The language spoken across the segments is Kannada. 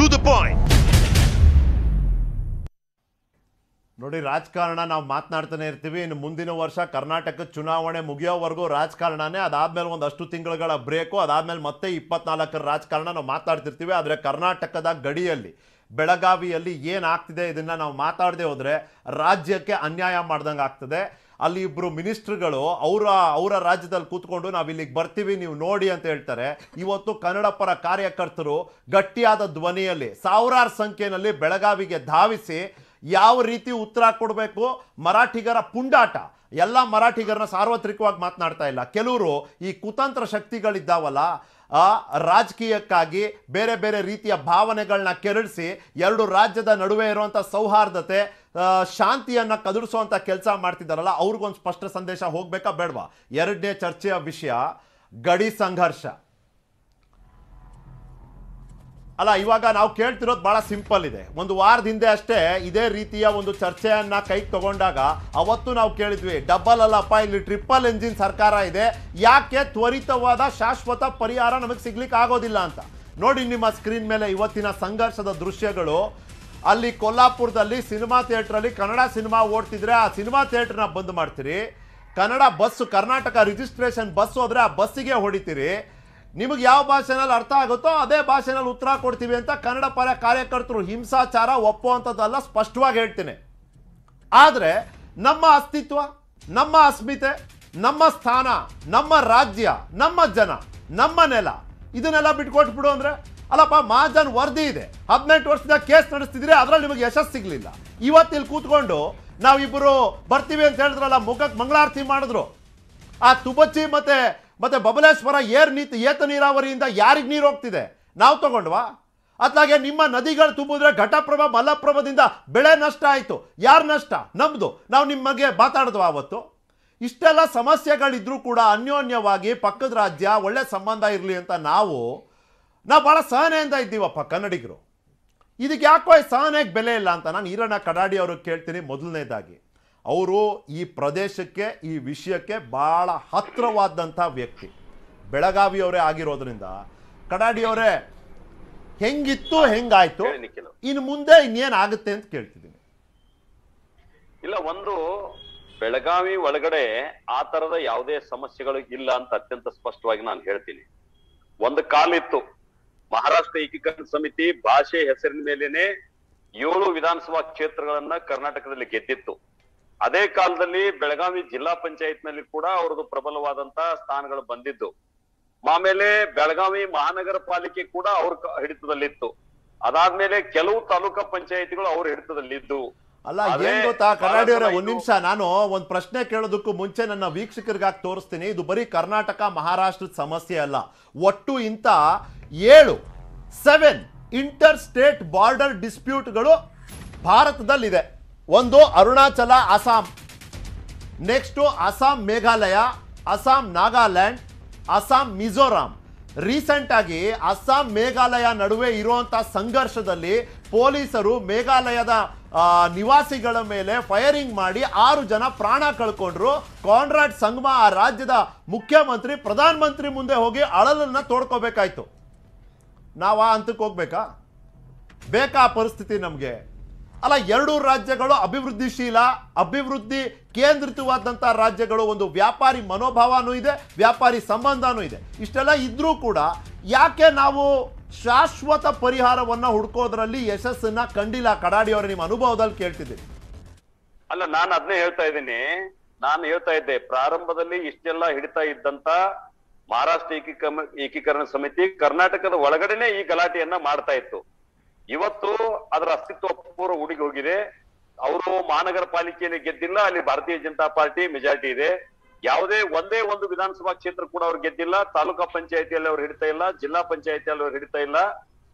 to ದ ಪಾಯಿಂಟ್ ನೋಡಿ, ರಾಜಕಾರಣ ನಾವು ಮಾತನಾಡ್ತಾನೆ ಇರ್ತೀವಿ. ಇನ್ನು ಮುಂದಿನ ವರ್ಷ ಕರ್ನಾಟಕ ಚುನಾವಣೆ ಮುಗಿಯೋವರೆಗೂ ರಾಜಕಾರಣನೇ. ಅದಾದ್ಮೇಲೆ ಒಂದಷ್ಟು ತಿಂಗಳುಗಳ ಬ್ರೇಕು, ಅದಾದ್ಮೇಲೆ ಮತ್ತೆ ಇಪ್ಪತ್ನಾಲ್ಕರ ರಾಜಕಾರಣ ನಾವು ಮಾತಾಡ್ತಿರ್ತೀವಿ. ಆದರೆ ಕರ್ನಾಟಕದ ಗಡಿಯಲ್ಲಿ, ಬೆಳಗಾವಿಯಲ್ಲಿ ಏನಾಗ್ತಿದೆ ಇದನ್ನು ನಾವು ಮಾತಾಡದೆ ಹೋದರೆ ರಾಜ್ಯಕ್ಕೆ ಅನ್ಯಾಯ ಮಾಡ್ದಂಗೆ ಆಗ್ತದೆ ಅಲ್ಲಿ ಇಬ್ಬರು ಮಿನಿಸ್ಟ್ರುಗಳು ಅವರ ಅವರ ರಾಜ್ಯದಲ್ಲಿ ಕೂತ್ಕೊಂಡು ನಾವು ಇಲ್ಲಿಗೆ ಬರ್ತೀವಿ, ನೀವು ನೋಡಿ ಅಂತ ಹೇಳ್ತಾರೆ. ಇವತ್ತು ಕನ್ನಡ ಪರ ಕಾರ್ಯಕರ್ತರು ಗಟ್ಟಿಯಾದ ಧ್ವನಿಯಲ್ಲಿ, ಸಾವಿರಾರು ಸಂಖ್ಯೆಯಲ್ಲಿ ಬೆಳಗಾವಿಗೆ ಧಾವಿಸಿ ಯಾವ ರೀತಿ ಉತ್ತರ ಕೊಡಬೇಕು? ಮರಾಠಿಗರ ಪುಂಡಾಟ. ಎಲ್ಲ ಮರಾಠಿಗರನ್ನ ಸಾರ್ವತ್ರಿಕವಾಗಿ ಮಾತನಾಡ್ತಾ ಇಲ್ಲ. ಕೆಲವರು ಈ ಕುತಂತ್ರ ಶಕ್ತಿಗಳಿದ್ದಾವಲ್ಲ ರಾಜಕೀಯಕ್ಕಾಗಿ ಬೇರೆ ಬೇರೆ ರೀತಿಯ ಭಾವನೆಗಳನ್ನ ಕೆರಳಿಸಿ ಎರಡು ರಾಜ್ಯದ ನಡುವೆ ಇರುವಂಥ ಸೌಹಾರ್ದತೆ ಶಾಂತಿಯನ್ನ ಕದುರಿಸುವಂಥ ಕೆಲಸ ಮಾಡ್ತಿದ್ದಾರಲ್ಲ, ಅವ್ರಿಗೊಂದು ಸ್ಪಷ್ಟ ಸಂದೇಶ ಹೋಗಬೇಕಾ ಬೇಡವಾ? ಎರಡನೇ ಚರ್ಚೆಯ ವಿಷಯ, ಗಡಿ ಸಂಘರ್ಷ. ಅಲ್ಲ, ಇವಾಗ ನಾವು ಕೇಳ್ತಿರೋದು ಭಾಳ ಸಿಂಪಲ್ ಇದೆ. ಒಂದು ವಾರದ ಹಿಂದೆ ಅಷ್ಟೇ ಇದೇ ರೀತಿಯ ಒಂದು ಚರ್ಚೆಯನ್ನು ಕೈಗೆ ತಗೊಂಡಾಗ ಅವತ್ತು ನಾವು ಕೇಳಿದ್ವಿ ಡಬಲ್ ಅಲ್ಲಪ್ಪ ಇಲ್ಲಿ ಟ್ರಿಪಲ್ ಎಂಜಿನ್ ಸರ್ಕಾರ ಇದೆ. ಯಾಕೆ ತ್ವರಿತವಾದ ಶಾಶ್ವತ ಪರಿಹಾರ ನಮಗೆ ಸಿಗ್ಲಿಕ್ಕೆ ಆಗೋದಿಲ್ಲ ಅಂತ. ನೋಡಿ ನಿಮ್ಮ ಸ್ಕ್ರೀನ್ ಮೇಲೆ ಇವತ್ತಿನ ಸಂಘರ್ಷದ ದೃಶ್ಯಗಳು. ಅಲ್ಲಿ ಕೊಲ್ಲಾಪುರದಲ್ಲಿ ಸಿನಿಮಾ ಥಿಯೇಟ್ರಲ್ಲಿ ಕನ್ನಡ ಸಿನಿಮಾ ಓಡ್ತಿದ್ರೆ ಆ ಸಿನಿಮಾ ಥಿಯೇಟ್ರನ್ನ ಬಂದ್ ಮಾಡ್ತೀರಿ. Kannada bus, Karnataka registration bus ಹೋದ್ರೆ ಆ ಬಸ್ಸಿಗೆ ಹೊಡಿತೀರಿ. ನಿಮಗೆ ಯಾವ ಭಾಷೆನಲ್ಲಿ ಅರ್ಥ ಆಗುತ್ತೋ ಅದೇ ಭಾಷೆನಲ್ಲಿ ಉತ್ತರ ಕೊಡ್ತೀವಿ ಅಂತ ಕನ್ನಡ ಪರ ಕಾರ್ಯಕರ್ತರು ಹಿಂಸಾಚಾರ ಒಪ್ಪುವಂಥದ್ದಲ್ಲ ಸ್ಪಷ್ಟವಾಗಿ ಹೇಳ್ತೀನಿ. ಆದರೆ ನಮ್ಮ ಅಸ್ತಿತ್ವ, ನಮ್ಮ ಅಸ್ಮಿತೆ, ನಮ್ಮ ಸ್ಥಾನ, ನಮ್ಮ ರಾಜ್ಯ, ನಮ್ಮ ಜನ, ನಮ್ಮ ನೆಲ, ಇದನ್ನೆಲ್ಲ ಬಿಟ್ಕೊಟ್ಬಿಡು ಅಂದ್ರೆ ಅಲ್ಲಪ್ಪ, ಮಾಜನ್ ವರದಿ ಇದೆ. ಹದಿನೆಂಟು ವರ್ಷದ ಕೇಸ್ ನಡೆಸ್ತಿದ್ರೆ ಅದ್ರಲ್ಲಿ ನಿಮಗೆ ಯಶಸ್ಸು ಸಿಗಲಿಲ್ಲ. ಇವತ್ತು ಇಲ್ಲಿ ಕೂತ್ಕೊಂಡು ನಾವಿಬ್ಬರು ಬರ್ತೀವಿ ಅಂತ ಹೇಳಿದ್ರಲ್ಲ, ಮುಖಕ್ಕೆ ಮಂಗಳಾರತಿ ಮಾಡಿದ್ರು. ಆ ತುಬಚ್ಚಿ ಮತ್ತೆ ಮತ್ತೆ ಬಬಲೇಶ್ವರ ಏರ್ ನೀತಿ ಏತ ನೀರಾವರಿಯಿಂದ ಯಾರಿಗೆ ನೀರು ಹೋಗ್ತಿದೆ? ನಾವು ತಗೊಂಡ್ವಾ? ಅತ್ಲಾಗೆ ನಿಮ್ಮ ನದಿಗಳು ತುಂಬಿದ್ರೆ ಘಟಪ್ರಭಾ ಮಲಪ್ರಭದಿಂದ ಬೆಳೆ ನಷ್ಟ ಆಯಿತು. ಯಾರು ನಷ್ಟ? ನಮ್ಮದು ನಾವು ನಿಮಗೆ ಮಾತಾಡಿದ್ವಾ ಅವತ್ತು? ಇಷ್ಟೆಲ್ಲ ಸಮಸ್ಯೆಗಳಿದ್ರೂ ಕೂಡ ಅನ್ಯೋನ್ಯವಾಗಿ ಪಕ್ಕದ ರಾಜ್ಯ ಒಳ್ಳೆ ಸಂಬಂಧ ಇರಲಿ ಅಂತ ನಾವು ನಾವು ಭಾಳ ಸಹನೆಯಿಂದ ಇದ್ದೀವಪ್ಪ ಕನ್ನಡಿಗರು. ಇದಕ್ಕೆ ಯಾಕೋ ಈ ಸಹನೆಗೆ ಬೆಲೆ ಇಲ್ಲ ಅಂತ ನಾನು ಈರಣ್ಣ ಕಡಾಡಿ ಅವ್ರಿಗೆ ಕೇಳ್ತೀನಿ ಮೊದಲನೇದಾಗಿ. ಅವರು ಈ ಪ್ರದೇಶಕ್ಕೆ ಈ ವಿಷಯಕ್ಕೆ ಭಾಳ ಹತ್ತಿರವಾದಂಥ ವ್ಯಕ್ತಿ. ಬೆಳಗಾವಿಯವರೇ ಆಗಿರೋದ್ರಿಂದ ಕಡಾಡಿಯವರೇ ಹೆಂಗಿತ್ತು ಹೆಂಗಾಯ್ತು. ಇನ್ನು ಮುಂದೆ ಇನ್ನೇನಾಗುತ್ತೆ ಅಂತ ಕೇಳ್ತಿದ್ದೀನಿ. ಇಲ್ಲ ಒಂದು ಬೆಳಗಾವಿ ಒಳಗಡೆ ಆ ತರದ ಯಾವುದೇ ಸಮಸ್ಯೆಗಳು ಇಲ್ಲ ಅಂತ ಅತ್ಯಂತ ಸ್ಪಷ್ಟವಾಗಿ ನಾನು ಹೇಳ್ತೀನಿ. ಒಂದು ಕಾಲಿತ್ತು ಮಹಾರಾಷ್ಟ್ರ ಏಕೀಕರಣ ಸಮಿತಿ ಭಾಷೆ ಹೆಸರಿನ ಮೇಲೇನೆ ಏಳು ವಿಧಾನಸಭಾ ಕ್ಷೇತ್ರಗಳನ್ನ ಕರ್ನಾಟಕದಲ್ಲಿ ಗೆದ್ದಿತ್ತು. ಅದೇ ಕಾಲದಲ್ಲಿ ಬೆಳಗಾವಿ ಜಿಲ್ಲಾ ಪಂಚಾಯತ್ನಲ್ಲಿ ಕೂಡ ಅವರದು ಪ್ರಬಲವಾದಂತ ಸ್ಥಾನಗಳು ಬಂದಿದ್ದು. ಆಮೇಲೆ ಬೆಳಗಾವಿ ಮಹಾನಗರ ಪಾಲಿಕೆ ಕೂಡ ಅವ್ರ ಹಿಡಿತದಲ್ಲಿತ್ತು. ಅದಾದ್ಮೇಲೆ ಕೆಲವು ತಾಲೂಕಾ ಪಂಚಾಯತಿಗಳು ಅವ್ರ ಹಿಡಿತದಲ್ಲಿದ್ದು. ಅಲ್ಲ ಏನ್ ಗೊತ್ತಾ? ಕನ್ನಡಿಯವರೇ ಒಂದ್ ನಿಮಿಷ ನಾನು ಒಂದ್ ಪ್ರಶ್ನೆ ಕೇಳೋದಕ್ಕೂ ಮುಂಚೆ ನನ್ನ ವೀಕ್ಷಕರಿಗಾಗಿ ತೋರಿಸ್ತೀನಿ. ಇದು ಬರೀ ಕರ್ನಾಟಕ ಮಹಾರಾಷ್ಟ್ರದ ಸಮಸ್ಯೆ ಅಲ್ಲ. ಒಟ್ಟು ಇಂಥ ಏಳು ಸೆವೆನ್ ಇಂಟರ್ ಸ್ಟೇಟ್ ಬಾರ್ಡರ್ ಡಿಸ್ಪ್ಯೂಟ್ಗಳು ಭಾರತದಲ್ಲಿದೆ. ಒಂದು ಅರುಣಾಚಲ, ಅಸ್ಸಾಂ. ನೆಕ್ಸ್ಟು ಅಸ್ಸಾಂ ಮೇಘಾಲಯ, ಅಸ್ಸಾಂ ನಾಗಾಲ್ಯಾಂಡ್, ಅಸ್ಸಾಂ ಮಿಜೋರಾಂ. ರೀಸೆಂಟ್ ಆಗಿ ಅಸ್ಸಾಂ ಮೇಘಾಲಯ ನಡುವೆ ಇರುವಂತ ಸಂಘರ್ಷದಲ್ಲಿ ಪೊಲೀಸರು ಮೇಘಾಲಯದ ನಿವಾಸಿಗಳ ಮೇಲೆ ಫೈರಿಂಗ್ ಮಾಡಿ ಆರು ಜನ ಪ್ರಾಣ ಕಳ್ಕೊಂಡ್ರು. ಕಾನ್ರಾಡ್ ಸಂಗಮ ಆ ರಾಜ್ಯದ ಮುಖ್ಯಮಂತ್ರಿ, ಪ್ರಧಾನಮಂತ್ರಿ ಮುಂದೆ ಹೋಗಿ ಅಳಲನ್ನು ತೋಡ್ಕೋಬೇಕಾಯ್ತು. ನಾವು ಆ ಹಂತಕ್ಕೆ ಹೋಗ್ಬೇಕಾ? ಬೇಕಾ ಪರಿಸ್ಥಿತಿ ನಮಗೆ? ಅಲ್ಲ, ಎರಡೂ ರಾಜ್ಯಗಳು ಅಭಿವೃದ್ಧಿಶೀಲ, ಅಭಿವೃದ್ಧಿ ಕೇಂದ್ರಿತವಾದಂಥ ರಾಜ್ಯಗಳು ಒಂದು ವ್ಯಾಪಾರಿ ಮನೋಭಾವನೂ ಇದೆ, ವ್ಯಾಪಾರಿ ಸಂಬಂಧನೂ ಇದೆ. ಇಷ್ಟೆಲ್ಲ ಇದ್ರೂ ಕೂಡ ಯಾಕೆ ನಾವು ಶಾಶ್ವತ ಪರಿಹಾರವನ್ನ ಹುಡ್ಕೋದ್ರಲ್ಲಿ ಯಶಸ್ಸನ್ನ ಕಂಡಿಲ್ಲ? ಕಡಾಡಿಯವರ ನಿಮ್ಮ ಅನುಭವದಲ್ಲಿ ಕೇಳ್ತಿದ್ದೀನಿ. ಅಲ್ಲ, ನಾನು ಅದನ್ನೇ ಹೇಳ್ತಾ ಇದ್ದೀನಿ. ನಾನು ಹೇಳ್ತಾ ಇದ್ದೆ, ಪ್ರಾರಂಭದಲ್ಲಿ ಇಷ್ಟೆಲ್ಲ ಹಿಡಿತಾ ಇದ್ದಂತ ಮಹಾರಾಷ್ಟ್ರ ಏಕೀಕರಣ ಏಕೀಕರಣ ಸಮಿತಿ ಕರ್ನಾಟಕದ ಒಳಗಡೆನೆ ಈ ಗಲಾಟೆಯನ್ನ ಮಾಡ್ತಾ ಇತ್ತು. ಇವತ್ತು ಅದರ ಅಸ್ತಿತ್ವ ಪೂರ್ವ ಹುಡುಗಿ ಹೋಗಿದೆ. ಅವರು ಮಹಾನಗರ ಪಾಲಿಕೆಯನ್ನು ಗೆದ್ದಿಲ್ಲ, ಅಲ್ಲಿ ಭಾರತೀಯ ಜನತಾ ಪಾರ್ಟಿ ಮೆಜಾರಿಟಿ ಇದೆ. ಯಾವುದೇ ಒಂದೇ ಒಂದು ವಿಧಾನಸಭಾ ಕ್ಷೇತ್ರ ಕೂಡ ಅವ್ರು ಗೆದ್ದಿಲ್ಲ. ತಾಲೂಕಾ ಪಂಚಾಯತಿಯಲ್ಲಿ ಅವ್ರು ಹಿಡಿತಾ ಇಲ್ಲ, ಜಿಲ್ಲಾ ಪಂಚಾಯತಿಯಲ್ಲಿ ಅವ್ರು ಹಿಡಿತಾ ಇಲ್ಲ.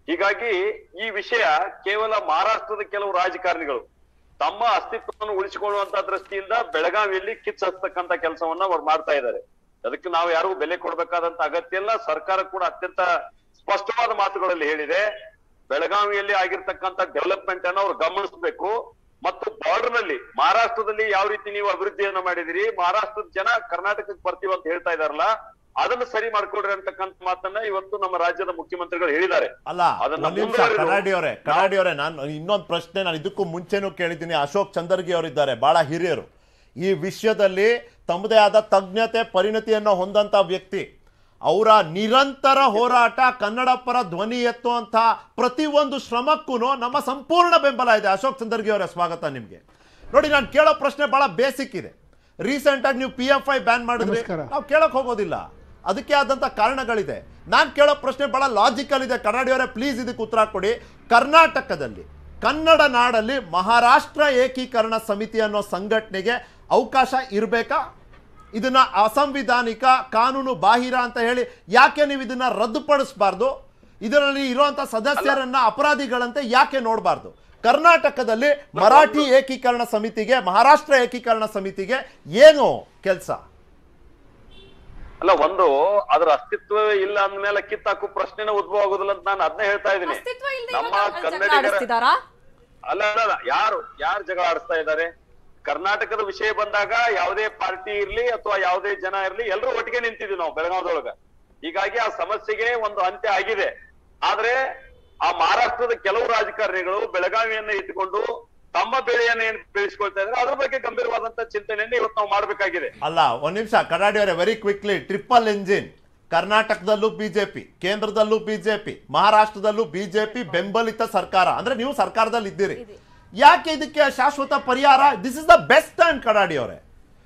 ಹೀಗಾಗಿ ಈ ವಿಷಯ ಕೇವಲ ಮಹಾರಾಷ್ಟ್ರದ ಕೆಲವು ರಾಜಕಾರಣಿಗಳು ತಮ್ಮ ಅಸ್ತಿತ್ವವನ್ನು ಉಳಿಸಿಕೊಳ್ಳುವಂತ ದೃಷ್ಟಿಯಿಂದ ಬೆಳಗಾವಿಯಲ್ಲಿ ಕಿಚ್ಚ ಹಚ್ಚತಕ್ಕಂತ ಕೆಲಸವನ್ನ ಅವ್ರು ಮಾಡ್ತಾ ಇದ್ದಾರೆ. ಅದಕ್ಕೆ ನಾವು ಯಾರಿಗೂ ಬೆಲೆ ಕೊಡಬೇಕಾದಂತ ಅಗತ್ಯ ಇಲ್ಲ. ಸರ್ಕಾರ ಕೂಡ ಅತ್ಯಂತ ಸ್ಪಷ್ಟವಾದ ಮಾತುಗಳಲ್ಲಿ ಹೇಳಿದೆ. ಬೆಳಗಾವಿಯಲ್ಲಿ ಆಗಿರ್ತಕ್ಕಂಥ ಡೆವಲಪ್ಮೆಂಟ್ ಅನ್ನು ಅವ್ರು ಗಮನಿಸಬೇಕು. ಮತ್ತು ಬಾರ್ಡರ್ನಲ್ಲಿ ಮಹಾರಾಷ್ಟ್ರದಲ್ಲಿ ಯಾವ ರೀತಿ ನೀವು ಅಭಿವೃದ್ಧಿಯನ್ನ ಮಾಡಿದಿರಿ ಮಹಾರಾಷ್ಟ್ರದ ಜನ ಕರ್ನಾಟಕಕ್ಕೆ ಬರ್ತೀವಿ ಅಂತ ಹೇಳ್ತಾ ಇದಾರಲ್ಲ ಅದನ್ನ ಸರಿ ಮಾಡ್ಕೊಡ್ರಿ ಅಂತಕ್ಕಂಥ ಮಾತನ್ನ ಇವತ್ತು ನಮ್ಮ ರಾಜ್ಯದ ಮುಖ್ಯಮಂತ್ರಿಗಳು ಹೇಳಿದ್ದಾರೆ. ಅಲ್ಲ ಅದನ್ನ ಕರಾಡಿಯವರೇ ನಿಮಿಷ ಮುಂದುವರೆದು ಅವರೇ ಕರಾಡಿ ಅವರೇ ನಾನು ಇನ್ನೊಂದು ಪ್ರಶ್ನೆ ನಾನು ಇದಕ್ಕೂ ಮುಂಚೆನೂ ಕೇಳಿದ್ದೀನಿ. ಅಶೋಕ್ ಚಂದರ್ಗಿ ಅವರಿದ್ದಾರೆ ಬಹಳ ಹಿರಿಯರು. ಈ ವಿಷಯದಲ್ಲಿ ತಮ್ಮದೇ ಆದ ತಜ್ಞತೆ ಪರಿಣತಿಯನ್ನು ಹೊಂದಂಥ ವ್ಯಕ್ತಿ. ಅವರ ನಿರಂತರ ಹೋರಾಟ ಕನ್ನಡ ಪರ ಧ್ವನಿ ಎತ್ತುವಂಥ ಪ್ರತಿಯೊಂದು ಶ್ರಮಕ್ಕೂ ನಮ್ಮ ಸಂಪೂರ್ಣ ಬೆಂಬಲ ಇದೆ. ಅಶೋಕ್ ಚಂದರ್ಗಿ ಅವರ ಸ್ವಾಗತ ನಿಮಗೆ. ನೋಡಿ ನಾನು ಕೇಳೋ ಪ್ರಶ್ನೆ ಬಹಳ ಬೇಸಿಕ್ ಇದೆ. ರೀಸೆಂಟ್ ಆಗಿ ನೀವು ಪಿ ಎಫ್ ಐ ಬ್ಯಾನ್ ಮಾಡಿದ್ರೆ. ನಾವು ಕೇಳಕ್ ಹೋಗೋದಿಲ್ಲ. ಅದಕ್ಕೆ ಆದಂಥ ಕಾರಣಗಳಿದೆ. ನಾನು ಕೇಳೋ ಪ್ರಶ್ನೆ ಬಹಳ ಲಾಜಿಕಲ್ ಇದೆ. ಕನ್ನಡಿಯವರೇ ಪ್ಲೀಸ್ ಇದಕ್ಕೆ ಉತ್ತರ ಕೊಡಿ. ಕರ್ನಾಟಕದಲ್ಲಿ ಕನ್ನಡ ನಾಡಲ್ಲಿ ಮಹಾರಾಷ್ಟ್ರ ಏಕೀಕರಣ ಸಮಿತಿ ಅನ್ನೋ ಸಂಘಟನೆಗೆ ಅವಕಾಶ ಇರಬೇಕಾ? ಇದನ್ನ ಅಸಂವಿಧಾನಿಕ ಕಾನೂನು ಬಾಹಿರ ಅಂತ ಹೇಳಿ ಯಾಕೆ ನೀವು ಇದನ್ನ ರದ್ದುಪಡಿಸಬಾರ್ದು? ಇದರಲ್ಲಿ ಇರುವಂತ ಸದಸ್ಯರನ್ನ ಅಪರಾಧಿಗಳಂತೆ ಯಾಕೆ ನೋಡಬಾರ್ದು? ಕರ್ನಾಟಕದಲ್ಲಿ ಮರಾಠಿ ಏಕೀಕರಣ ಸಮಿತಿಗೆ ಮಹಾರಾಷ್ಟ್ರ ಏಕೀಕರಣ ಸಮಿತಿಗೆ ಏನು ಕೆಲಸ? ಅಲ್ಲ ಒಂದು ಅದರ ಅಸ್ತಿತ್ವವೇ ಇಲ್ಲ ಅಂದ್ಮೇಲೆ ಕಿತ್ತಾಕು ಪ್ರಶ್ನೆನ ಉದ್ಭವ ಆಗುದಿಲ್ಲ ಅಂತ ನಾನು ಅದನ್ನೇ ಹೇಳ್ತಾ ಇದ್ದೀನಿ. ನಮ್ಮ ಕನ್ನಡಿಗರ ಅಲ್ಲ ಅಲ್ಲ ಅಲ್ಲ ಯಾರು ಯಾರು ಜಗಳ ಆಡಿಸ್ತಾ ಇದ್ದಾರೆ? ಕರ್ನಾಟಕದ ವಿಷಯ ಬಂದಾಗ ಯಾವುದೇ ಪಾರ್ಟಿ ಇರ್ಲಿ ಅಥವಾ ಯಾವುದೇ ಜನ ಇರ್ಲಿ ಎಲ್ಲರೂ ಒಟ್ಟಿಗೆ ನಿಂತಿದ್ವಿ ನಾವು ಬೆಳಗಾವದೊಳಗ ಹೀಗಾಗಿ ಆ ಸಮಸ್ಯೆಗೆ ಒಂದು ಅಂತ್ಯ ಆಗಿದೆ. ಆದ್ರೆ ಆ ಮಹಾರಾಷ್ಟ್ರದ ಕೆಲವು ರಾಜಕಾರಣಿಗಳು ಬೆಳಗಾವಿಯನ್ನ ಇಟ್ಟುಕೊಂಡು ತಮ್ಮ ಬೆಳೆಯನ್ನ ಏನ್ ಬೆಳೆಸ್ಕೊಳ್ತಾ ಇದ್ರೆ ಅದ್ರ ಬಗ್ಗೆ ಗಂಭೀರವಾದಂತ ಚಿಂತನೆಯನ್ನ ಇವತ್ತು ನಾವು ಮಾಡ್ಬೇಕಾಗಿದೆ. ಅಲ್ಲ ಒಂದ್ ನಿಮಿಷ ಕರಾಡಿ ಅವರೇ ವೆರಿ ಕ್ವಿಕ್ಲಿ ಟ್ರಿಪಲ್ ಎಂಜಿನ್ ಕರ್ನಾಟಕದಲ್ಲೂ ಬಿಜೆಪಿ ಕೇಂದ್ರದಲ್ಲೂ ಬಿಜೆಪಿ ಮಹಾರಾಷ್ಟ್ರದಲ್ಲೂ ಬಿಜೆಪಿ ಬೆಂಬಲಿತ ಸರ್ಕಾರ. ಅಂದ್ರೆ ನೀವು ಸರ್ಕಾರದಲ್ಲಿ ಇದ್ದೀರಿ ಯಾಕೆ ಇದಕ್ಕೆ ಶಾಶ್ವತ ಪರಿಹಾರ? This is the best and Kadadi ಅವರೇ.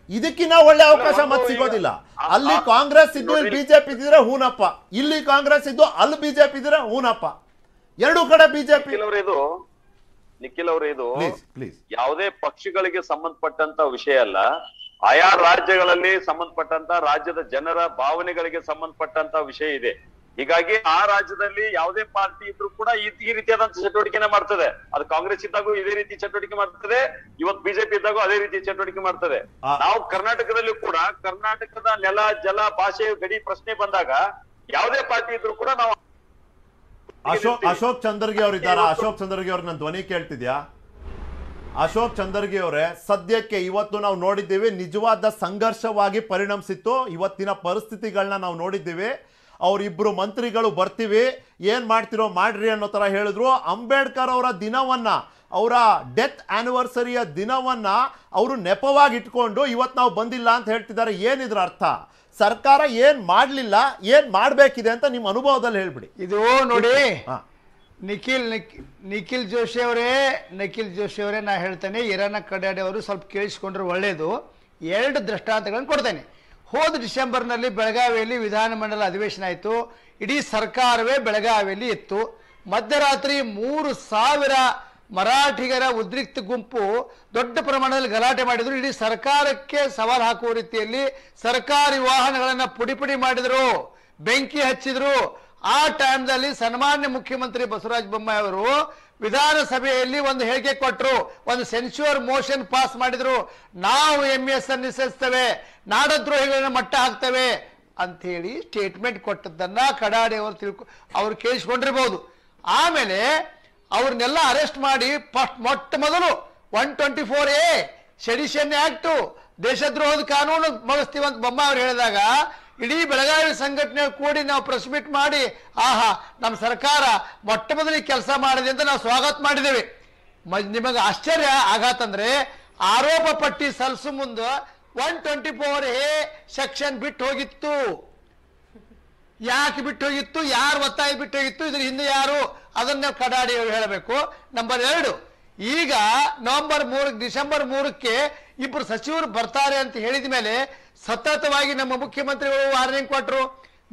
ಇದಕ್ಕಿನ್ನ ಒಳ್ಳೆ ಅವಕಾಶ ಮತ್ತೆ ಸಿಗೋದಿಲ್ಲ. ಅಲ್ಲಿ ಕಾಂಗ್ರೆಸ್ ಇದ್ದು ಇಲ್ಲಿ ಬಿಜೆಪಿ ಇದ್ರೆ ಹೂನಪ್ಪ. ಇಲ್ಲಿ ಕಾಂಗ್ರೆಸ್ ಇದ್ದು ಅಲ್ಲಿ ಬಿಜೆಪಿ ಇದ್ರೆ ಹೂನಪ್ಪ. ಎರಡು ಕಡೆ ಬಿಜೆಪಿ ನಿಖಿಲ್ ಅವರು ಇದು. ನಿಖಿಲ್ ಅವರು ಇದು. ಯಾವುದೇ ಪಕ್ಷಗಳಿಗೆ ಸಂಬಂಧಪಟ್ಟಂತ ವಿಷಯ ಅಲ್ಲ. ಆಯಾ ರಾಜ್ಯಗಳಲ್ಲಿ ಸಂಬಂಧಪಟ್ಟಂತ ರಾಜ್ಯದ ಜನರ ಭಾವನೆಗಳಿಗೆ ಸಂಬಂಧಪಟ್ಟಂತ ವಿಷಯ ಇದೆ. ಹೀಗಾಗಿ ಆ ರಾಜ್ಯದಲ್ಲಿ ಯಾವುದೇ ಪಾರ್ಟಿ ಇದ್ರು ಕೂಡ ಈ ರೀತಿಯಾದಂತ ಚಟುವಟಿಕೆನೆ ಮಾಡ್ತದೆ. ಅದು ಕಾಂಗ್ರೆಸ್ ಇದ್ದಾಗೂ ಇದೇ ರೀತಿ ಚಟುವಟಿಕೆ ಮಾಡ್ತದೆ ಇವತ್ತು ಬಿಜೆಪಿ ಇದ್ದಾಗೂ ಅದೇ ರೀತಿ ಚಟುವಟಿಕೆ ಮಾಡ್ತದೆ. ನಾವು ಕರ್ನಾಟಕದಲ್ಲೂ ಕೂಡ ಕರ್ನಾಟಕದ ನೆಲ ಜಲ ಭಾಷೆ ಗಡಿ ಪ್ರಶ್ನೆ ಬಂದಾಗ ಯಾವುದೇ ಪಾರ್ಟಿ ಇದ್ರು ಕೂಡ ನಾವು ಅಶೋಕ್ ಅಶೋಕ್ ಚಂದರ್ಗಿ ಅವ್ರ ಇದ್ದಾರ? ಅಶೋಕ್ ಚಂದರ್ಗಿ ಅವ್ರ ನನ್ನ ಧ್ವನಿ ಕೇಳ್ತಿದ್ಯಾ? ಅಶೋಕ್ ಚಂದರ್ಗಿ ಅವರೇ ಸದ್ಯಕ್ಕೆ ಇವತ್ತು ನಾವು ನೋಡಿದ್ದೀವಿ ನಿಜವಾದ ಸಂಘರ್ಷವಾಗಿ ಪರಿಣಮಿಸಿತ್ತು. ಇವತ್ತಿನ ಪರಿಸ್ಥಿತಿಗಳನ್ನ ನಾವು ನೋಡಿದ್ದೀವಿ. ಅವರಿಬ್ಬರು ಮಂತ್ರಿಗಳು ಬರ್ತೀವಿ ಏನು ಮಾಡ್ತಿರೋ ಮಾಡ್ರಿ ಅನ್ನೋ ತರ ಹೇಳಿದ್ರು. ಅಂಬೇಡ್ಕರ್ ಅವರ ದಿನವನ್ನ ಅವರ ಡೆತ್ ಆ್ಯನಿವರ್ಸರಿಯ ದಿನವನ್ನ ಅವರು ನೆಪವಾಗಿ ಇಟ್ಕೊಂಡು ಇವತ್ತು ನಾವು ಬಂದಿಲ್ಲ ಅಂತ ಹೇಳ್ತಿದ್ದಾರೆ. ಏನಿದ್ರ ಅರ್ಥ? ಸರ್ಕಾರ ಏನು ಮಾಡಲಿಲ್ಲ ಏನು ಮಾಡಬೇಕಿದೆ ಅಂತ ನಿಮ್ಮ ಅನುಭವದಲ್ಲಿ ಹೇಳ್ಬಿಡಿ. ಇದು ನೋಡಿ ನಿಖಿಲ್ ನಿಖ್- ನಿಖಿಲ್ ಜೋಶಿ ಅವರೇ ನಿಖಿಲ್ ಜೋಶಿ ಅವರೇ ನಾ ಹೇಳ್ತೇನೆ ಇರಾನ ಕಡಾಡಿ ಅವರು ಸ್ವಲ್ಪ ಕೇಳಿಸ್ಕೊಂಡ್ರೆ ಒಳ್ಳೆಯದು ಎರಡು ದೃಷ್ಟಾಂತಗಳನ್ನು ಕೊಡ್ತೇನೆ. ಹೋದ ಡಿಸೆಂಬರ್ನಲ್ಲಿ ಬೆಳಗಾವಿಯಲ್ಲಿ ವಿಧಾನಮಂಡಲ ಅಧಿವೇಶನ ಆಯಿತು. ಇಡೀ ಸರ್ಕಾರವೇ ಬೆಳಗಾವಿಯಲ್ಲಿ ಇತ್ತು. ಮಧ್ಯರಾತ್ರಿ ಮೂರು ಸಾವಿರ ಮರಾಠಿಗರ ಉದ್ರಿಕ್ತ ಗುಂಪು ದೊಡ್ಡ ಪ್ರಮಾಣದಲ್ಲಿ ಗಲಾಟೆ ಮಾಡಿದರು. ಇಡೀ ಸರ್ಕಾರಕ್ಕೆ ಸವಾಲು ಹಾಕುವ ರೀತಿಯಲ್ಲಿ ಸರ್ಕಾರಿ ವಾಹನಗಳನ್ನು ಪುಡಿಪುಡಿ ಮಾಡಿದರು. ಬೆಂಕಿ ಹಚ್ಚಿದರು. ಆ ಟೈಮ್ದಲ್ಲಿ ಸನ್ಮಾನ್ಯ ಮುಖ್ಯಮಂತ್ರಿ ಬಸವರಾಜ ಬೊಮ್ಮಾಯಿ ಅವರು ವಿಧಾನಸಭೆಯಲ್ಲಿ ಒಂದು ಹೇಳಿಕೆ ಕೊಟ್ಟರು ಒಂದು ಸೆನ್ಸ್ಯೂರ್ ಮೋಷನ್ ಪಾಸ್ ಮಾಡಿದರು. ನಾವು ಎಂ ಎಸ್ ಅನ್ನು ನಿಶ್ಚಯಿಸ್ತೇವೆ ನಾಡದ್ರೋಹಿಗಳನ್ನ ಮಟ್ಟ ಹಾಕ್ತವೆ ಅಂತೇಳಿ ಸ್ಟೇಟ್ಮೆಂಟ್ ಕೊಟ್ಟದ್ದನ್ನ ಕಡಾಡಿ ಅವರು ತಿಳ್ಕೊ, ಅವ್ರು ಕೇಳಿಸ್ಕೊಂಡಿರ್ಬೋದು. ಆಮೇಲೆ ಅವ್ರನ್ನೆಲ್ಲ ಅರೆಸ್ಟ್ ಮಾಡಿ ಫಸ್ಟ್ ಮೊಟ್ಟ ಮೊದಲು one twenty four A sedition act ದೇಶದ್ರೋಹದ ಕಾನೂನು ಬಳಸ್ತೀವಿ ಅಂತ ಬೊಮ್ಮ ಅವ್ರು ಹೇಳಿದಾಗ ಇಡೀ ಬೆಳಗಾವಿ ಸಂಘಟನೆ ಕೂಡಿ ನಾವು ಪ್ರೆಸ್ ಮೀಟ್ ಮಾಡಿ, ಆಹಾ ನಮ್ಮ ಸರ್ಕಾರ ಮೊಟ್ಟ ಮೊದಲಿಗೆ ಕೆಲಸ ಮಾಡಿದೆ ಅಂತ ನಾವು ಸ್ವಾಗತ ಮಾಡಿದ್ದೇವೆ. ನಿಮಗೆ ಆಶ್ಚರ್ಯ ಆಗಾತಂದ್ರೆ ಆರೋಪ ಪಟ್ಟಿ ಸಲ್ಸು ಮುಂದೆ one twenty four A section ಬಿಟ್ಟು ಹೋಗಿತ್ತು. ಯಾಕೆ ಬಿಟ್ಟು ಹೋಗಿತ್ತು? ಯಾರು ಒತ್ತಾಯ ಬಿಟ್ಟು ಹೋಗಿತ್ತು? ಇದ್ರ ಹಿಂದೆ ಯಾರು? ಅದನ್ನ ಕಡಾಡಿ ಹೇಳಬೇಕು. ನಂಬರ್ ಎರಡು, ಈಗ ನವೆಂಬರ್ ಮೂರಕ್ಕೆ ಡಿಸೆಂಬರ್ ಮೂರಕ್ಕೆ ಇಬ್ಬರು ಸಚಿವರು ಬರ್ತಾರೆ ಅಂತ ಹೇಳಿದ ಮೇಲೆ ಸತತವಾಗಿ ನಮ್ಮ ಮುಖ್ಯಮಂತ್ರಿಗಳು ವಾರ್ನಿಂಗ್ ಕೊಟ್ಟರು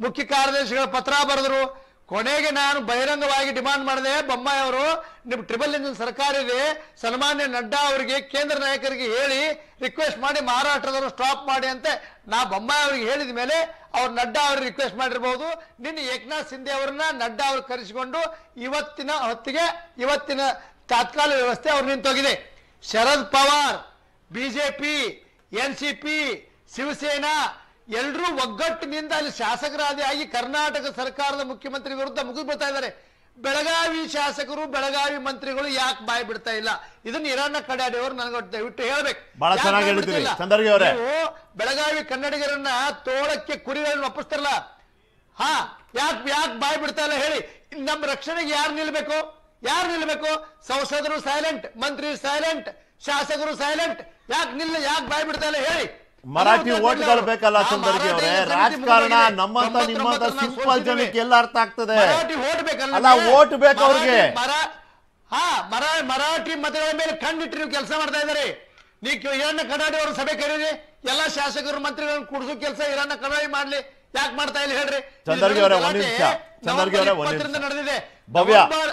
ಮುಖ್ಯ ಕಾರ್ಯದರ್ಶಿಗಳ ಪತ್ರ ಬರೆದ್ರು. ಕೊನೆಗೆ ನಾನು ಬಹಿರಂಗವಾಗಿ ಡಿಮಾಂಡ್ ಮಾಡಿದೆ, ಬೊಮ್ಮಾಯಿ ಅವರು ನಿಮ್ಮ ಟ್ರಿಬಲ್ ಇಂಜಿನ್ ಸರ್ಕಾರ ಇದೆ, ಸನ್ಮಾನ್ಯ ನಡ್ಡಾ ಅವರಿಗೆ, ಕೇಂದ್ರ ನಾಯಕರಿಗೆ ಹೇಳಿ ರಿಕ್ವೆಸ್ಟ್ ಮಾಡಿ ಮಹಾರಾಷ್ಟ್ರದವರು ಸ್ಟಾಪ್ ಮಾಡಿ ಅಂತ ನಾ ಬೊಮ್ಮಾಯಿ ಅವರಿಗೆ ಹೇಳಿದ ಮೇಲೆ ಅವ್ರು ನಡ್ಡಾ ಅವ್ರಿಗೆ ರಿಕ್ವೆಸ್ಟ್ ಮಾಡಿರ್ಬೋದು. ನಿನ್ನೆ ಏಕನಾಥ್ ಸಿಂಧೆ ಅವರನ್ನ ನಡ್ಡಾ ಅವ್ರು ಕರೆಸಿಕೊಂಡು ಇವತ್ತಿನ ಹೊತ್ತಿಗೆ, ಇವತ್ತಿನ ತಾತ್ಕಾಲಿಕ ವ್ಯವಸ್ಥೆ ಅವ್ರು ನಿಂತೋಗಿದೆ. Sharad Pawar, BJP N C P Shivsena ಎಲ್ಲರೂ ಒಗ್ಗಟ್ಟಿನಿಂದ ಅಲ್ಲಿ ಶಾಸಕರಾದಿ ಆಗಿ ಕರ್ನಾಟಕ ಸರ್ಕಾರದ ಮುಖ್ಯಮಂತ್ರಿ ವಿರುದ್ಧ ಮುಗಿದು ಬರ್ತಾ ಇದ್ದಾರೆ. ಬೆಳಗಾವಿ ಶಾಸಕರು ಬೆಳಗಾವಿ ಮಂತ್ರಿಗಳು ಯಾಕೆ ಬಾಯಿ ಬಿಡ್ತಾ ಇಲ್ಲ? ಇದನ್ನ ಇರಾನ ಕಡಾಡಿಯವರು ನನಗೆ ದಯವಿಟ್ಟು ಹೇಳ್ಬೇಕು. ಬಹಳ ಚೆನ್ನಾಗಿ ಬಾಯ್ ಹೇಳಿದ್ರಿ. ಬಿಡ್ತಿಲ್ಲ? ಚಂದ್ರಗಿ ಅವರೇ. ಬೆಳಗಾವಿ ಕನ್ನಡಿಗರನ್ನ ತೋಳಕ್ಕೆ ಕುರಿಗಳನ್ನ ಒಪ್ಪಿಸ್ತಾರಲ್ಲ? ಹಾ ಯಾಕೆ ಯಾಕೆ ಬಾಯ್ ಬಿಡ್ತಾ ಇಲ್ಲ ಹೇಳಿ. ನಮ್ಮ ರಕ್ಷಣೆಗೆ ಯಾರು ನಿಲ್ಬೇಕು? ಯಾರು ನಿಲ್ಬೇಕು? ಸಂಸದರು ಸೈಲೆಂಟ್ ಮಂತ್ರಿ ಸೈಲೆಂಟ್ ಶಾಸಕರು ಸೈಲೆಂಟ್. ಯಾಕೆ ನಿಲ್ಲ ಯಾಕೆ ಬಾಯಿ ಬಿಡ್ತಾ ಇಲ್ಲ ಹೇಳಿ. ಮರಾಠಿ ಅದು ಓಟ್ಗಳು ಬೇಕಲ್ಲ ಆ ಚಂದ್ರಗಿ ಮರಾಠಿ ಅವರೇ ಸಮಿತಿ ರಾಜಕಾರಣ ಮುಗಿದೋಗಿದೆ. ನಮ್ಮಂತ ನಿಮ್ಮಂತ ತೊಂಬತ್ತೊಂಬತ್ತರನ್ನ ಸಿಂಪಲ್ ಸೋಲ್ಸಿದ್ದೀವಿ. ಜನಕ್ಕೆ ಎಲ್ಲ ಅರ್ಥ ಆಗ್ತದೆ ಮರಾಠಿ ಓಟ್ ಬೇಕಲ್ಲ ಅಲ್ಲ, ನಿಮ್ಗೆ? ಓಟ್ ಬೇಕು ಮರಾಠಿ- ಅವ್ರಿಗೆ. ಮರಾ- ಹಾ ಮರಾ ಮರಾಠಿ ಮತಗಳ ಮೇಲೆ ಕಣ್ಣಿಟ್ಟು ನೀವು ಕೆಲಸ ಮಾಡ್ತಾ ಇದ್ದಾರೆ ನೀವು ಹಿರಣ್ಣ ಕಡಾಡಿ ಅವರು ಸಭೆ ಕರೀರಿ ಎಲ್ಲಾ ಶಾಸಕರು ಮಂತ್ರಿಗಳನ್ನ ಕೂಡಿಸೋ ಕೆಲಸ ಹಿರಣ್ಣ ಕಡಾಡಿ ಮಾಡ್ಲಿ ಯಾಕೆ ಮಾಡ್ತಾ ಇಲ್ಲ ಹೇಳ್ರಿ ಚಂದರ್ಗಿ ಅವರೇ, ಒಂದ್ ಗಲಾಟೆ ನಿಮಿಷ. ಚಂದರ್ಗಿ ಅವರೇ, ಒಂದ್ ನವೆಂಬರ್ ನಿಮಿಷ. ಇಪ್ಪತ್ತರಿಂದ ನಡೆದಿದೆ ಭವ್ಯ ನವೆಂಬರ್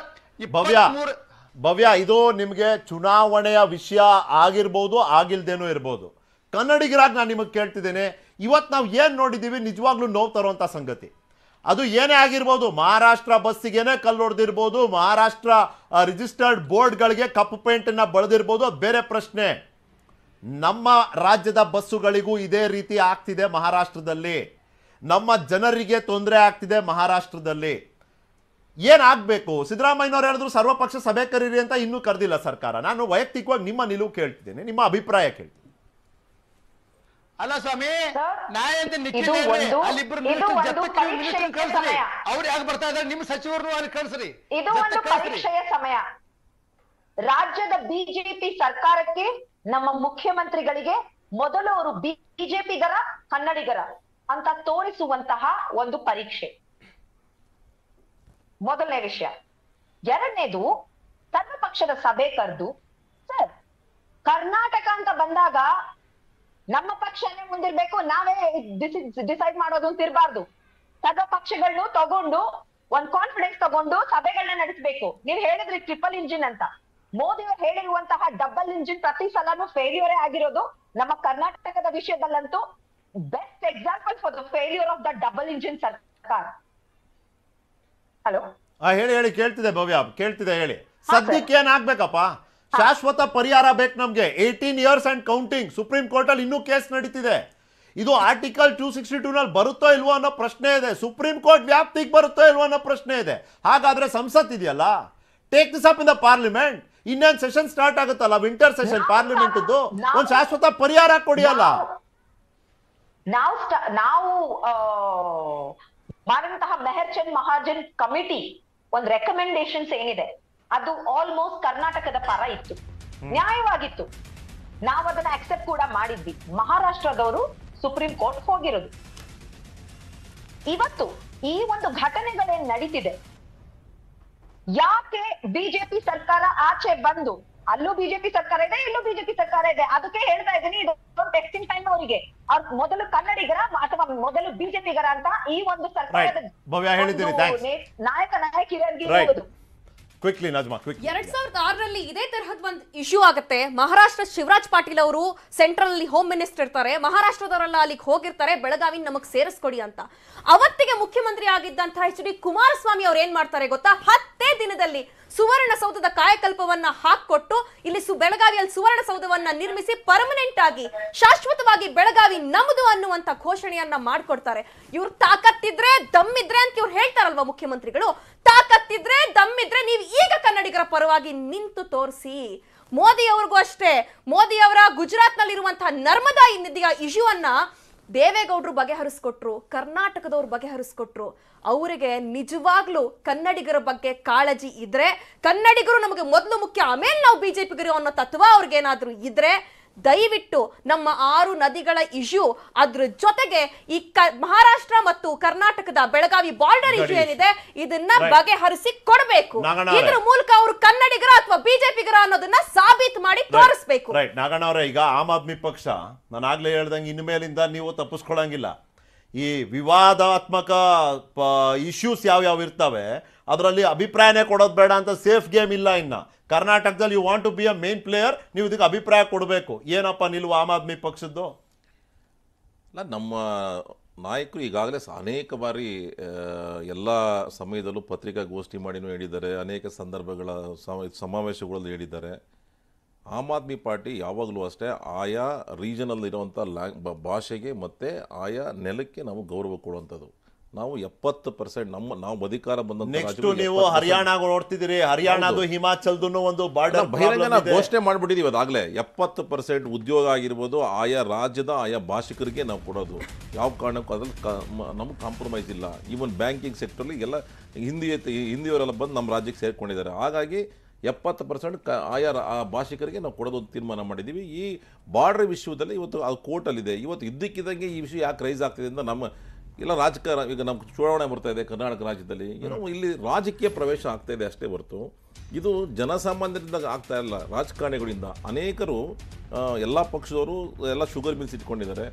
ಭವ್ಯ ಇಪ್ಪತ್ಮೂರು- ಭವ್ಯ ಇದು ನಿಮಗೆ ಚುನಾವಣೆಯ ವಿಷಯ ಆಗಿರ್ಬೋದು ಆಗಿಲ್ದೇನೂ ಇರ್ಬೋದು ಕನ್ನಡಿಗರಾಗಿ ನಾನು ನಿಮಗೆ ಕೇಳ್ತಿದ್ದೇನೆ ಇವತ್ತು ನಾವು ಏನು ನೋಡಿದ್ದೀವಿ ನಿಜವಾಗ್ಲೂ ನೋವು ತರುವಂಥ ಸಂಗತಿ. ಅದು ಏನೇ ಆಗಿರ್ಬೋದು, ಮಹಾರಾಷ್ಟ್ರ ಬಸ್ಸಿಗೇನೆ ಕಲ್ಲು ಹೊಡೆದಿರ್ಬೋದು, ಮಹಾರಾಷ್ಟ್ರ ರಿಜಿಸ್ಟರ್ಡ್ ಬೋರ್ಡ್ಗಳಿಗೆ ಕಪ್ಪು ಪೇಂಟನ್ನು ಬಳದಿರ್ಬೋದು ಬೇರೆ ಪ್ರಶ್ನೆ. ನಮ್ಮ ರಾಜ್ಯದ ಬಸ್ಸುಗಳಿಗೂ ಇದೇ ರೀತಿ ಆಗ್ತಿದೆ ಮಹಾರಾಷ್ಟ್ರದಲ್ಲಿ. ನಮ್ಮ ಜನರಿಗೆ ತೊಂದರೆ ಆಗ್ತಿದೆ ಮಹಾರಾಷ್ಟ್ರದಲ್ಲಿ. ಏನಾಗಬೇಕು ಸಿದ್ದರಾಮಯ್ಯನವ್ರು ಹೇಳಿದ್ರು ಸರ್ವಪಕ್ಷ ಸಭೆ ಕರೀರಿ ಅಂತ ಇನ್ನೂ ಕರೆದಿಲ್ಲ ಸರ್ಕಾರ. ನಾನು ವೈಯಕ್ತಿಕವಾಗಿ ನಿಮ್ಮ ನಿಲುವು ಕೇಳ್ತಿದ್ದೇನೆ, ನಿಮ್ಮ ಅಭಿಪ್ರಾಯ ಕೇಳ್ತೀನಿ ಅಲ್ಲ ಸ್ವಾಮಿ ನಿಖಿಲ್ ಅಲ್ಲಿಬ್ರು ಮಿನಿಸ್ಟರ್ ಕಳ್ಸ್ರಿ. ಅವ್ರು ಯಾಕೆ ಬರ್ತಾ ಇದಾರೆ? ನಿಮ್ ಸಚಿವರು ಅಲ್ಲಿ ಕಳ್ಸ್ರಿ. ಇದು ಒಂದು ಪರೀಕ್ಷೆಯ ಸಮಯ. ರಾಜ್ಯದ ಬಿಜೆಪಿ ಸರ್ಕಾರಕ್ಕೆ ನಮ್ಮ ಮುಖ್ಯಮಂತ್ರಿಗಳಿಗೆ ಮೊದಲು ಅವರು ಬಿಜೆಪಿಗರ ಕನ್ನಡಿಗರ ಅಂತ ತೋರಿಸುವಂತಹ ಒಂದು ಪರೀಕ್ಷೆ. ಮೊದಲನೇ ವಿಷಯ. ಎರಡನೇದು ಸರ್ವಪಕ್ಷದ ಸಭೆ ಕರೆದು ಸರ್ ಕರ್ನಾಟಕ ಅಂತ ಬಂದಾಗ ನಮ್ಮ ಪಕ್ಷನೇ ಮುಂದಿರ್ಬೇಕು. ನಾವೇ ಡಿಸೈಡ್ ಮಾಡೋದು ಅಂತ ಇರಬಾರ್ದು. ಸಗ ಪಕ್ಷಗಳನ್ನು ತಗೊಂಡು ಒಂದ್ ಕಾನ್ಫಿಡೆನ್ಸ್ ತಗೊಂಡು ಸಭೆಗಳನ್ನ ನಡೆಸಬೇಕು. ನೀವ್ ಹೇಳಿದ್ರಿ ಟ್ರಿಪಲ್ ಇಂಜಿನ್ ಅಂತ. ಮೋದಿ ಅವರು ಹೇಳಿರುವಂತಹ ಡಬಲ್ ಇಂಜಿನ್ ಪ್ರತಿ ಸಲನೂ ಫೇಲ್ಯೂರೇ ಆಗಿರೋದು. ನಮ್ಮ ಕರ್ನಾಟಕದ ವಿಷಯದಲ್ಲಂತೂ best example for the failure of the double engine ಸರ್ಕಾರ. ಹಲೋ ಹೇಳಿ ಹೇಳಿ ಕೇಳ್ತಿದೆ ಭವ್ಯ ಕೇಳ್ತಿದೆ ಹೇಳಿ. ಸದ್ಯಕ್ಕೆ ಸದ್ಯಕ್ಕೆ ಏನಾಗ್ಬೇಕಪ್ಪ ಶಾಶ್ವತ ಪರಿಹಾರ ಬೇಕು ನಮಗೆ. Eighteen years and counting supreme ಕೋರ್ಟಲ್ಲಿ ಇನ್ನೂ ಕೇಸ್ ನಡೀತಿದೆ. ಇದು ಆರ್ಟಿಕಲ್ ಟೂ ಸಿಕ್ಸ್ಟಿ ಟೂನಲ್ಲಿ ಬರುತ್ತೋ ಇಲ್ವೋ ಅನ್ನೋ ಪ್ರಶ್ನೆ ಇದೆ. ಸುಪ್ರೀಂ ಕೋರ್ಟ್ ವ್ಯಾಪ್ತಿಗೆ ಬರುತ್ತೋ ಇಲ್ವೋ ಅನ್ನೋ ಪ್ರಶ್ನೆ ಇದೆ. ಹಾಗಾದ್ರೆ ಸಂಸತ್ ಇದೆಯಲ್ಲ? Take this up in the parliament ಇನ್ನೊಂದು ಸೆಷನ್ ಸ್ಟಾರ್ಟ್ ಆಗುತ್ತಲ್ಲ? ವಿಂಟರ್ ಸೆಷನ್ ಪಾರ್ಲಿಮೆಂಟ್ ಒಂದು ಶಾಶ್ವತ ಪರಿಹಾರ ಕೊಡಿ ಅಲ್ಲ ನಾವು- ನಾವು ಮಾಡಿದಂತಹ ಮೆಹರ್ ಚಂದ್ ಮಹಾಜನ್ ಕಮಿಟಿ ಒಂದು ರೆಕಮೆಂಡೇಶನ್ಸ್ ಏನಿದೆ? ಅದು ಆಲ್ಮೋಸ್ಟ್ ಕರ್ನಾಟಕದ ಪರ ಇತ್ತು. ನ್ಯಾಯವಾಗಿತ್ತು. ನಾವು ಅದನ್ನ ಅಕ್ಸೆಪ್ಟ್ ಕೂಡ ಮಾಡಿದ್ವಿ. ಮಹಾರಾಷ್ಟ್ರದವರು ಸುಪ್ರೀಂ ಕೋರ್ಟ್ ಹೋಗಿರೋದು. ಇವತ್ತು ಈ ಒಂದು ಘಟನೆಗಳೇ ನಡೀತಿದೆ. ಯಾಕೆ ಬಿಜೆಪಿ ಸರ್ಕಾರ ಆಚೆ ಬಂದು ಅಲ್ಲೂ ಬಿಜೆಪಿ ಸರ್ಕಾರ ಇದೆ ಇಲ್ಲೂ ಬಿಜೆಪಿ ಸರ್ಕಾರ ಇದೆ? ಅದಕ್ಕೆ ಹೇಳ್ತಾ ಇದ್ದೀನಿ ಇದು ಟೆಕ್ಸ್ಟಿನ್ ಟೈಮ್ ಅವರಿಗೆ. ಅವ್ರ ಮೊದಲು ಕನ್ನಡಿಗರ ಅಥವಾ ಮೊದಲು ಬಿಜೆಪಿಗರ ಅಂತ ಈ ಒಂದು ಸರ್ಕಾರದ. ನಾಯಕ ನಾಯಕಿಯರಿಗೆ ಕ್ವಿಕ್ಲಿ ನಜ್ಮಾ ಕ್ವಿಕ್ ಎರಡ್ ಸಾವಿರದ ಆರರಲ್ಲಿ ಇದೇ ತರಹದ ಒಂದು ಇಶ್ಯೂ ಆಗುತ್ತೆ. ಮಹಾರಾಷ್ಟ್ರ ಶಿವರಾಜ್ ಪಾಟೀಲ್ ಅವರು ಸೆಂಟ್ರಲ್ ಅಲ್ಲಿ ಹೋಮ್ ಮಿನಿಸ್ಟರ್ ಇರ್ತಾರೆ. ಮಹಾರಾಷ್ಟ್ರದವರೆಲ್ಲ ಅಲ್ಲಿಗೆ ಹೋಗಿರ್ತಾರೆ. ಬೆಳಗಾವಿ ನಮಗ್ ಸೇರಿಸ್ಕೊಡಿ ಅಂತ. ಅವತ್ತಿಗೆ ಮುಖ್ಯಮಂತ್ರಿ ಆಗಿದ್ದಂತಹ ಎಚ್ ಡಿ ಕುಮಾರಸ್ವಾಮಿ ಅವ್ರು ಏನ್ ಮಾಡ್ತಾರೆ ಗೊತ್ತಾ? ಹತ್ತೇ ದಿನದಲ್ಲಿ ಸುವರ್ಣಸೌಧದ ಕಾಯಕಲ್ಪವನ್ನ ಹಾಕೊಟ್ಟು ಇಲ್ಲಿ ಸು, ಬೆಳಗಾವಿಯಲ್ಲಿ ಸುವರ್ಣಸೌಧವನ್ನ ನಿರ್ಮಿಸಿ ಪರ್ಮನೆಂಟ್ ಆಗಿ, ಶಾಶ್ವತವಾಗಿ ಬೆಳಗಾವಿ ನಮ್ದು ಅನ್ನುವಂತ ಘೋಷಣೆಯನ್ನ ಮಾಡ್ಕೊಡ್ತಾರೆ. ಇವ್ರು ತಾಕತ್ತಿದ್ರೆ ದಮ್ಮಿದ್ರೆ ಅಂತ ಇವ್ರು ಹೇಳ್ತಾರಲ್ವಾ ಮುಖ್ಯಮಂತ್ರಿಗಳು? ತಾಕತ್ತಿದ್ರೆ ದಮ್ಮಿದ್ರೆ ನೀವು ಈಗ ಕನ್ನಡಿಗರ ಪರವಾಗಿ ನಿಂತು ತೋರಿಸಿ. ಮೋದಿ ಅವ್ರಿಗೂ ಅಷ್ಟೇ. ಮೋದಿ ಅವರ ಗುಜರಾತ್ ನಲ್ಲಿರುವಂತಹ ನರ್ಮದಾ ನದಿಯ ಇಶ್ಯೂ ಅನ್ನ ದೇವೇಗೌಡರು ಬಗೆಹರಿಸ್ಕೊಟ್ರು, ಕರ್ನಾಟಕದವ್ರು ಬಗೆಹರಿಸ್ಕೊಟ್ರು, ಅವರಿಗೆ ನಿಜವಾಗ್ಲೂ ಕನ್ನಡಿಗರ ಬಗ್ಗೆ ಕಾಳಜಿ ಇದ್ರೆ, ಕನ್ನಡಿಗರು ನಮಗೆ ಮೊದಲು ಮುಖ್ಯ, ಆಮೇಲೆ ನಾವು ಬಿಜೆಪಿಗರು ಅನ್ನೋ ತತ್ವ ಅವ್ರಿಗೇನಾದ್ರೂ ಇದ್ರೆ ದಯವಿಟ್ಟು ನಮ್ಮ ಆರು ನದಿಗಳ ಇಶ್ಯೂ ಅದ್ರ ಜೊತೆಗೆ ಈ ಕ- ಮಹಾರಾಷ್ಟ್ರ ಮತ್ತು ಕರ್ನಾಟಕದ ಬೆಳಗಾವಿ ಬಾರ್ಡರ್ ಇಶ್ಯೂ ಏನಿದೆ ಇದನ್ನ ಬಗೆಹರಿಸಿ ಕೊಡಬೇಕು. ಇದ್ರ ಮೂಲಕ ಅವರು ಕನ್ನಡಿಗರ ಅಥವಾ ಬಿಜೆಪಿಗರ ಅನ್ನೋದನ್ನ ಸಾಬೀತು ಮಾಡಿ ತೋರಿಸ್ಬೇಕು. ರೈಟ್ ನಾಗಣ್ಣ ಅವರೇ ಈಗ ಆಮ್ ಆದ್ಮಿ ಪಕ್ಷ ನಾನು ಆಗ್ಲೇ ಹೇಳ್ದಂಗೆ ಇನ್ಮೇಲಿಂದ ನೀವು ತಪ್ಪಿಸ್ಕೊಳಂಗಿಲ್ಲ ಈ ವಿವಾದಾತ್ಮಕ ಇಶ್ಯೂಸ್ ಯಾವ್ಯಾವ ಇರ್ತವೆ, ಅದರಲ್ಲಿ ಅಭಿಪ್ರಾಯನೇ ಕೊಡೋದು ಬೇಡ ಅಂತ ಸೇಫ್ ಗೇಮ್ ಇಲ್ಲ ಇನ್ನ. ಕರ್ನಾಟಕದಲ್ಲಿ you want to be a main player ನೀವು ಇದಕ್ಕೆ ಅಭಿಪ್ರಾಯ ಕೊಡಬೇಕು. ಏನಪ್ಪ ನಿಲ್ವ ಆಮ್ ಆದ್ಮಿ ಪಕ್ಷದ್ದು? ಅಲ್ಲ, ನಮ್ಮ ನಾಯಕರು ಈಗಾಗಲೇ ಅನೇಕ ಬಾರಿ ಎಲ್ಲ ಸಮಯದಲ್ಲೂ ಪತ್ರಿಕಾಗೋಷ್ಠಿ ಮಾಡಿನೂ ಹೇಳಿದ್ದಾರೆ, ಅನೇಕ ಸಂದರ್ಭಗಳ ಸಮ- ಸಮಾವೇಶಗಳಲ್ಲಿ ಹೇಳಿದ್ದಾರೆ. ಆಮ್ ಆದ್ಮಿ ಪಾರ್ಟಿ ಯಾವಾಗಲೂ ಅಷ್ಟೇ ಆಯಾ ರೀಜನಲ್ಲಿ ಇರುವಂಥ ಲ್ಯಾಂಗ್ ಭಾಷೆಗೆ ಮತ್ತು ಆಯಾ ನೆಲಕ್ಕೆ ನಾವು ಗೌರವ ಕೊಡುವಂಥದ್ದು. ನಾವು ಎಪ್ಪತ್ತು ಪರ್ಸೆಂಟ್ ನಮ್ಮ ನಾವು ಅಧಿಕಾರ ಬಂದ ನೆಕ್ಸ್ಟ್ ನೀವು 70% ಹರಿಯಾಣ ನೋಡ್ತಿದ್ದೀರಿ. ಹರಿಯಾಣದು ಹಿಮಾಚಲ್ದು ಒಂದು ಬಾರ್ಡರ್ ಬಹಿರಂಗ ನಾವು ಘೋಷಣೆ ಮಾಡಿಬಿಟ್ಟಿದ್ದೀವಿ ಅದಾಗಲೇ ಎಪ್ಪತ್ತು ಪರ್ಸೆಂಟ್ ಉದ್ಯೋಗ ಆಗಿರ್ಬೋದು ಆಯಾ ರಾಜ್ಯದ ಆಯಾ ಭಾಷಿಕರಿಗೆ ನಾವು ಕೊಡೋದು. ಯಾವ ಕಾರಣಕ್ಕೂ ಅದ್ರಲ್ಲಿ ನಮ್ಗೆ ಕಾಂಪ್ರಮೈಸ್ ಇಲ್ಲ. ಈವನ್ ಬ್ಯಾಂಕಿಂಗ್ ಸೆಕ್ಟರ್ಲಿ ಎಲ್ಲ ಹಿಂದಿ ಹಿಂದಿಯವರೆಲ್ಲ ಬಂದು ನಮ್ಮ ರಾಜ್ಯಕ್ಕೆ ಸೇರ್ಕೊಂಡಿದ್ದಾರೆ. ಹಾಗಾಗಿ ಎಪ್ಪತ್ತು ಪರ್ಸೆಂಟ್ ಕ ಆಯಾ ಆ ಭಾಷಿಕರಿಗೆ ನಾವು ಕೊಡೋದು ಒಂದು ತೀರ್ಮಾನ ಮಾಡಿದ್ದೀವಿ. ಈ ಬಾರ್ಡರ್ ವಿಷಯದಲ್ಲಿ ಇವತ್ತು ಅದು ಕೋರ್ಟಲ್ಲಿದೆ ಇವತ್ತು ಇದ್ದಕ್ಕಿದ್ದಂಗೆ ಈ ವಿಷಯ ಯಾಕೆ ರೈಸ್ ಆಗ್ತಿದೆ ಅಂತ ನಮ್ಮ ಇಲ್ಲ ರಾಜಕಾರಣ, ಈಗ ನಮ್ಗೆ ಚುನಾವಣೆ ಬರ್ತಾ ಇದೆ ಕರ್ನಾಟಕ ರಾಜ್ಯದಲ್ಲಿ. ಏನೋ ಇಲ್ಲಿ ರಾಜಕೀಯ ಪ್ರವೇಶ ಆಗ್ತಾ ಇದೆ ಅಷ್ಟೇ ಹೊರತು. ಇದು ಜನಸಾಮಾನ್ಯರಿಂದ ಆಗ್ತಾ ಇಲ್ಲ. ರಾಜಕಾರಣಿಗಳಿಂದ ಅನೇಕರು ಎಲ್ಲ ಪಕ್ಷದವರು ಎಲ್ಲ ಶುಗರ್ ಮಿಲ್ಸ್ ಇಟ್ಕೊಂಡಿದ್ದಾರೆ.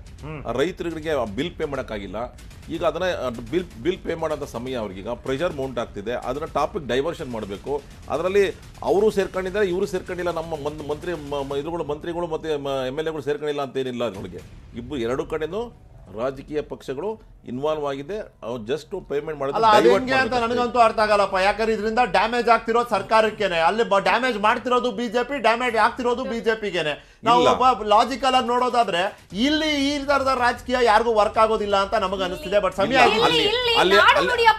ರೈತರುಗಳಿಗೆ ರೈತರಿಗೆ ಬಿಲ್ ಪೇ ಮಾಡೋಕ್ಕಾಗಿಲ್ಲ. ಈಗ ಅದನ್ನ ಬಿಲ್ ಬಿಲ್ ಪೇ ಮಾಡೋಂಥ ಸಮಯ ಅವ್ರಿಗೀಗ ಪ್ರೆಷರ್ ಮೌಂಟ್ ಆಗ್ತಿದೆ. ಅದನ್ನ ಟಾಪಿಕ್ ಡೈವರ್ಷನ್ ಮಾಡಬೇಕು. ಅದರಲ್ಲಿ ಅವರು ಸೇರ್ಕೊಂಡಿದ್ದಾರೆ ಇವರು ಸೇರ್ಕೊಂಡಿಲ್ಲ. ನಮ್ಮ ಮಂತ್ರಿ ಇದುಗಳು ಮಂತ್ರಿಗಳು ಮತ್ತು ಎಂ ಎಲ್ ಎಗಳು ಸೇರ್ಕೊಂಡಿಲ್ಲ ಅಂತ ಏನಿಲ್ಲ ಅದ್ರೊಳಗೆ ಇಬ್ಬರು ಎರಡು ಕಡೆನೂ ರಾಜಕೀಯ ಪಕ್ಷಗಳು ಇನ್ವಾಲ್ವ್ ಆಗಿದೆ ಅವ್ರು ಜಸ್ಟ್ ಪೇಮೆಂಟ್ ಅಲ್ಲ ಮಾಡೋದು ಅದು divert ಹೆಂಗೆ ಅಂತ ನನಗಂತೂ ಅರ್ಥ ಆಗಲ್ಲಪ್ಪ. ಯಾಕಂದ್ರೆ ಇದರಿಂದ ಡ್ಯಾಮೇಜ್ ಆಗ್ತಿರೋದು ಸರ್ಕಾರಕ್ಕೇನೆ. ಅಲ್ಲಿ ಡ್ಯಾಮೇಜ್ ಮಾಡ್ತಿರೋದು ಬಿಜೆಪಿ ಡ್ಯಾಮೇಜ್ ಆಗ್ತಿರೋದು ಬಿಜೆಪಿಗೆನೆ ನಾವು ಒಬ್ಬ ಲಾಜಿಕಲ್ ಆಗಿ ನೋಡೋದಾದ್ರೆ ಇಲ್ಲಿ ಈ ತರದ ರಾಜಕೀಯ ಯಾರಿಗೂ ವರ್ಕ್ ಆಗೋದಿಲ್ಲ ಅಂತ ನಮಗೆ ಅನಿಸ್ತಿದೆ ಬಟ್ ಸಮಯ ಅಲ್ಲಿ- ಅಲ್ಲಿ- ಅಲ್ಲಿ-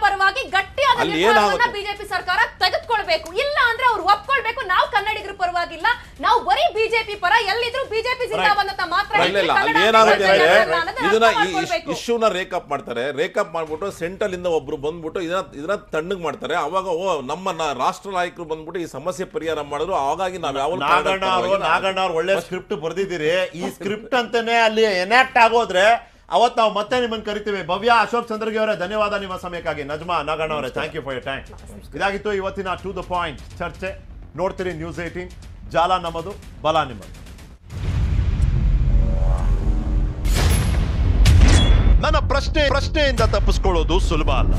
ಪರವಾಗಿ ಗಟ್ಟಿಯಾದ ಅಲ್ಲಿ ನಿರ್ಧಾರವನ್ನ ಬಿಜೆಪಿ ಸರ್ಕಾರ ತೆಗೆದುಕೊಳ್ಬೇಕು. ಇಲ್ಲ ಅಂದ್ರೆ ಅವ್ರು ಒಪ್ಕೊಳ್ಬೇಕು. ನಾವು ಕನ್ನಡಿಗರ ಪರವಾಗಿಲ್ಲ. ನಾವು ಬರೀ ಬಿಜೆಪಿ ಪರ ಎಲ್ಲಿದ್ರು ಬಿಜೆಪಿ ಜಿಂದಾಬಾದ್ ಅಂತ ಮಾತ್ರ ಅಲ್ಲಿ ಇದನ್ನ ಈ ಇಶ್ಯೂನ ರೇಕಪ್ ಮಾಡ್ತಾರೆ ರೇಕಪ್ ಮಾಡ್ಬಿಟ್ಟು ಸೆಂಟ್ರಲಿಂದ ಒಬ್ರು ಬಂದ್ಬಿಟ್ಟು ಇದನ್ನ ಇದನ್ನ ತಣ್ಣಗ್ ಮಾಡ್ತಾರೆ. ಅವಾಗ ಓ ನಮ್ಮ ರಾಷ್ಟ್ರ ನಾಯಕರು ಬಂದ್ಬಿಟ್ಟು ಈ ಸಮಸ್ಯೆ ಪರಿಹಾರ ಮಾಡಿದ್ರು. ಹಾಗಾಗಿ ನಾವು ಯಾವ ನಾಗಣ್ಣ ಅವರು ನಾಗಣ್ಣ ಅವ್ರು ಒಳ್ಳೆ ಸ್ಕ್ರಿಪ್ಟ್ ಬರ್ದಿದ್ದೀರಿ. ಈ ಸ್ಕ್ರಿಪ್ಟ್ ಅಂತಾನೆ ಅಲ್ಲಿ ಎನಾಕ್ಟ್ ಆಗೋದ್ರೆ ಅವತ್ತು ನಾವು ಮತ್ತೆ ನಿಮ್ಮನ್ನು ಕರಿತೀವಿ. ಭವ್ಯ ಅಶೋಕ್ ಚಂದ್ರಗಿ ಅವರೇ ಧನ್ಯವಾದ ನಿಮ್ಮ ಸಮಯಕ್ಕಾಗಿ. ನಜ್ಮಾ ನಾಗಣ್ಣ ಅವರೇ thank you for your time ಇದಾಗಿತ್ತು ಇವತ್ತಿನ ಟು ದ ಪಾಯಿಂಟ್ ಚರ್ಚೆ. ನೋಡ್ತೀರಿ ನ್ಯೂಸ್ ಏಟೀನ್ ಜಾಲ ನಮ್ಮದು ಬಲ ನಿಮ್ಮದು. ನನ್ನ ಪ್ರಶ್ನೆ ಪ್ರಶ್ನೆಯಿಂದ ತಪ್ಪಿಸ್ಕೊಳ್ಳೋದು ಸುಲಭ ಅಲ್ಲ.